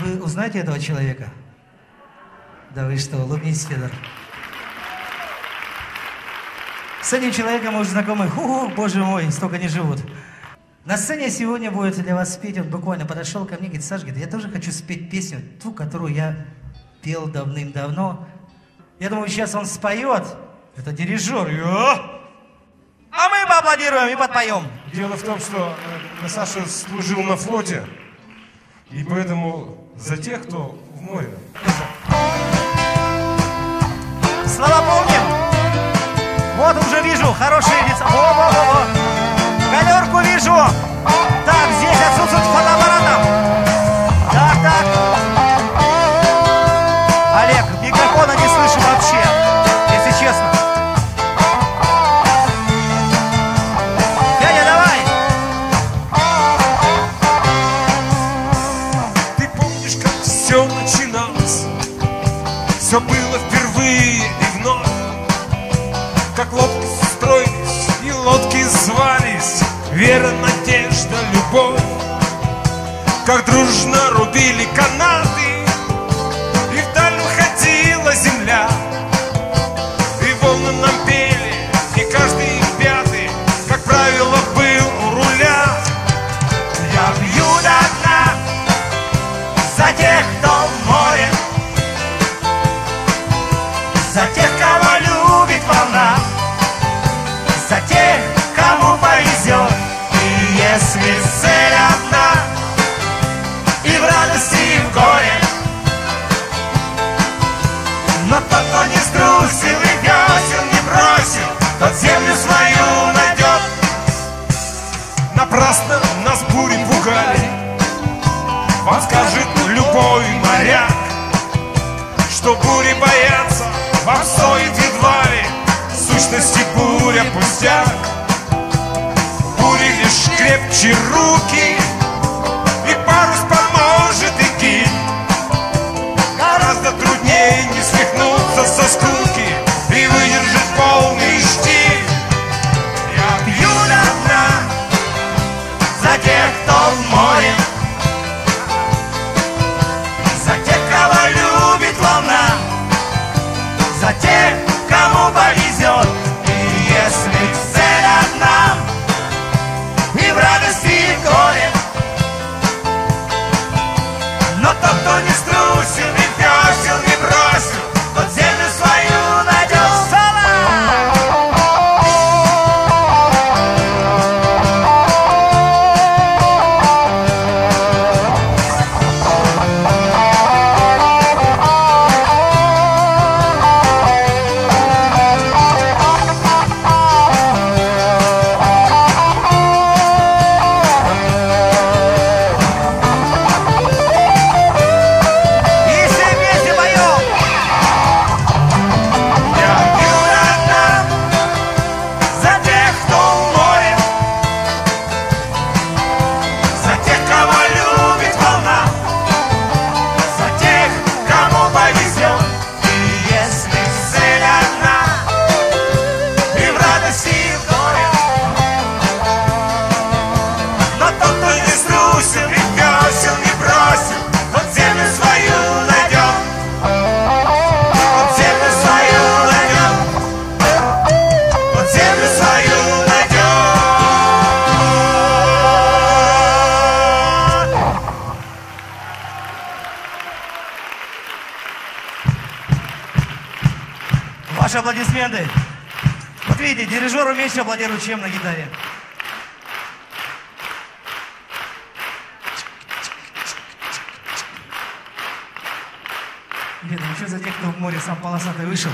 Вы узнаете этого человека? Да вы что, улыбнитесь, Федор. С этим человеком мы уже знакомы. Ху-ху, боже мой, столько не живут. На сцене сегодня будет для вас спеть, он буквально подошел ко мне, говорит, Саша, говорит, я тоже хочу спеть песню, ту, которую я пел давным-давно. Я думаю, сейчас он споет. Это дирижер. А мы поаплодируем и подпоем. Дело в том, что э, Саша служил на флоте, и поэтому за тех, кто в море. Слова помним? Вот уже вижу, хорошие лица. Во-во-во. Галерку Все было впервые и вновь. Как лодки строились и лодки звались. Вера, надежда, любовь. Как дружно рубили канаты. И вдаль уходила земля. И волны нам пели, и каждый пятый, как правило, был у руля. Я бью до дна за тех, кто Вам скажет любой моряк Что бури боятся Вам стоит едва ли сущности буря пустяк. Бури лишь крепче руки И парус поможет и Гораздо труднее не свихнуться со скуки И выдержать полный штиль. Я пью до дна за тех, кто в море, за Ваши аплодисменты. Вот видите, дирижеру меньше аплодируют, чем на гитаре. Блин, ну что за тех, кто в море сам полосатый вышел?